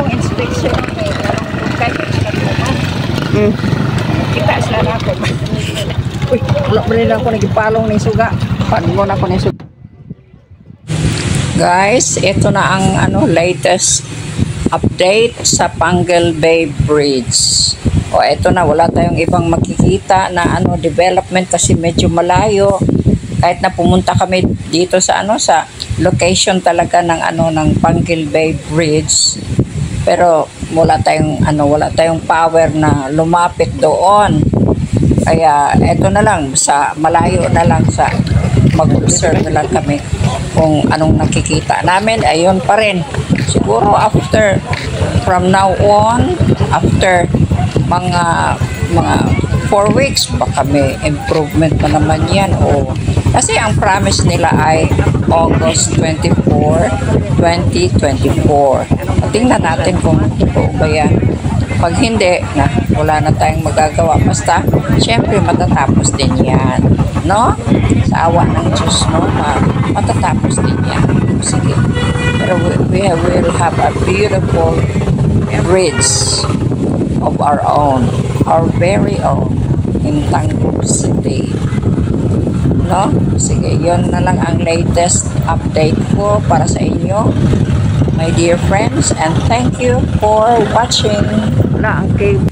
akong inspection kay Mm. Kita sila na ako. Uy, wala pa rin ako nagipalong ni Suga. Pangon ako ni Suga. Guys, ito na ang ano latest update sa Pangal Bay Bridge. O ito na, wala tayong ibang makikita na ano development kasi medyo malayo. Kahit na pumunta kami dito sa ano sa location talaga ng ano ng Pangal Bay Bridge pero wala tayong ano wala tayong power na lumapit doon. Kaya eto na lang sa malayo na lang sa mag-observe na lang kami kung anong nakikita namin. Ayun pa rin. Siguro after from now on after mga mga 4 weeks baka may improvement na naman yan o kasi ang promise nila ay August 24 2024 tingnan natin kung totoo ba yan. Pag hindi na wala na tayong magagawa. Basta syempre matatapos din yan. No? Sa awa ng Diyos no? Ma- matatapos din yan. Sige. Pero we, we will have a beautiful bridge of our own, our very own in Tangkub City. No? Sige, yon na lang ang latest update ko para sa inyo, my dear friends, and thank you for watching. Wala ang.